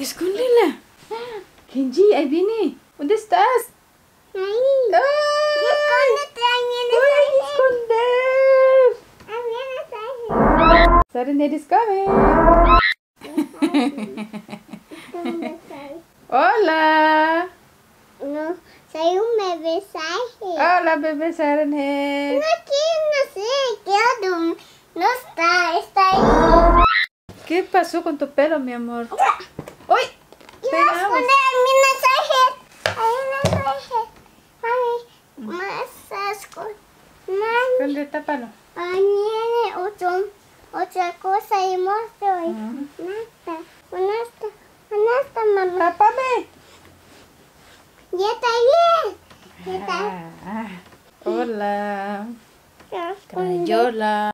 Escóndela. Kenji, ahí viene. ¿Dónde estás? Ahí. ¡Ay! Escóndete, ahí viene ¡Voy a esconder! Serenade is coming. Hola. No, soy un bebé Saje. Hola, bebé Serenade. No, aquí no sé, dum- No está, está ahí. ¿Qué pasó con tu pelo, mi amor? Oczko. Mam... Będę tapano. A nie, nie, oczom. Oczko sajmo stoi. Nasta. Nasta. Nasta mama. Tapamy. Nie, to nie. Nie, to. Hola. Cajola.